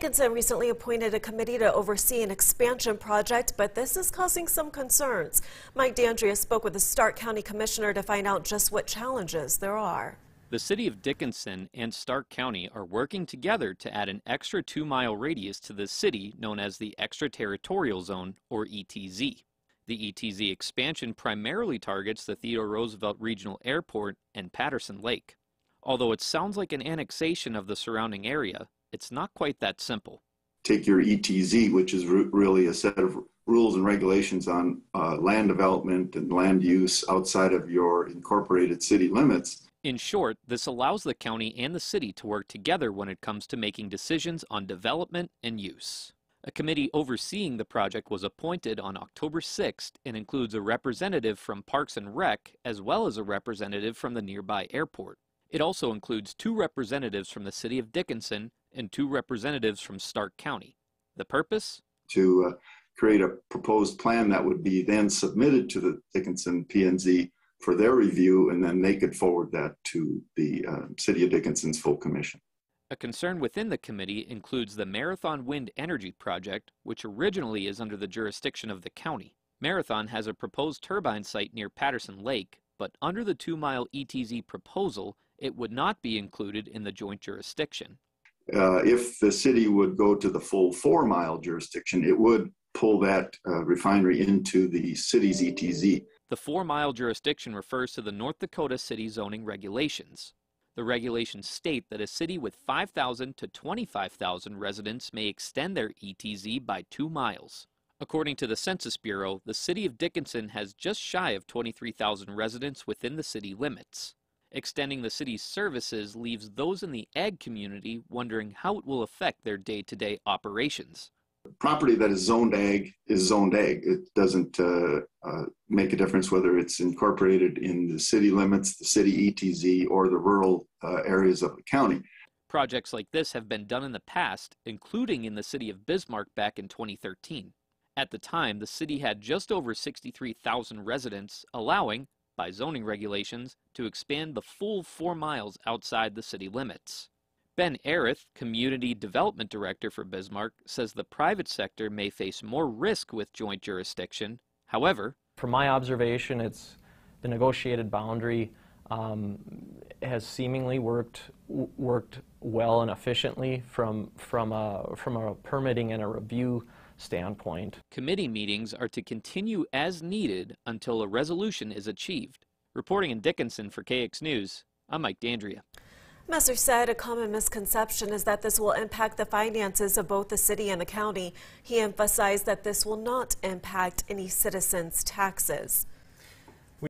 Dickinson recently appointed a committee to oversee an expansion project, but this is causing some concerns. Mike D'Andrea spoke with the Stark County Commissioner to find out just what challenges there are. The city of Dickinson and Stark County are working together to add an extra two mile radius to the city known as the Extraterritorial Zone, or ETZ. The ETZ expansion primarily targets the Theodore Roosevelt Regional Airport and Patterson Lake. Although it sounds like an annexation of the surrounding area, it's not quite that simple. Take your ETZ, which is re- really a set of rules and regulations on uh, land development and land use outside of your incorporated city limits. In short, this allows the county and the city to work together when it comes to making decisions on development and use. A committee overseeing the project was appointed on October 6th and includes a representative from Parks and Rec as well as a representative from the nearby airport. It also includes two representatives from the city of Dickinson and two representatives from Stark County. The purpose? To uh, create a proposed plan that would be then submitted to the Dickinson PNZ for their review, and then they could forward that to the uh, City of Dickinson's full commission. A concern within the committee includes the Marathon Wind Energy Project, which originally is under the jurisdiction of the county. Marathon has a proposed turbine site near Patterson Lake, but under the two mile ETZ proposal, it would not be included in the joint jurisdiction. Uh, if the city would go to the full four mile jurisdiction, it would pull that uh, refinery into the city's ETZ. The four mile jurisdiction refers to the North Dakota City zoning regulations. The regulations state that a city with 5,000 to 25,000 residents may extend their ETZ by two miles. According to the Census Bureau, the city of Dickinson has just shy of 23,000 residents within the city limits. Extending the city's services leaves those in the ag community wondering how it will affect their day to day operations property that is zoned ag is zoned ag. It doesn't uh, uh, make a difference whether it's incorporated in the city limits, the city ETZ, or the rural uh, areas of the county. Projects like this have been done in the past, including in the city of Bismarck back in 2013. At the time, the city had just over 63,000 residents, allowing, by zoning regulations, to expand the full four miles outside the city limits. Ben Ehreth, Community Development Director for Bismarck, says the private sector may face more risk with joint jurisdiction. However, from my observation, it's the negotiated boundary um, has seemingly worked worked well and efficiently from from a from a permitting and a review standpoint. Committee meetings are to continue as needed until a resolution is achieved. Reporting in Dickinson for KX News, I'm Mike D'Andrea. Messer said a common misconception is that this will impact the finances of both the city and the county. He emphasized that this will not impact any citizens' taxes.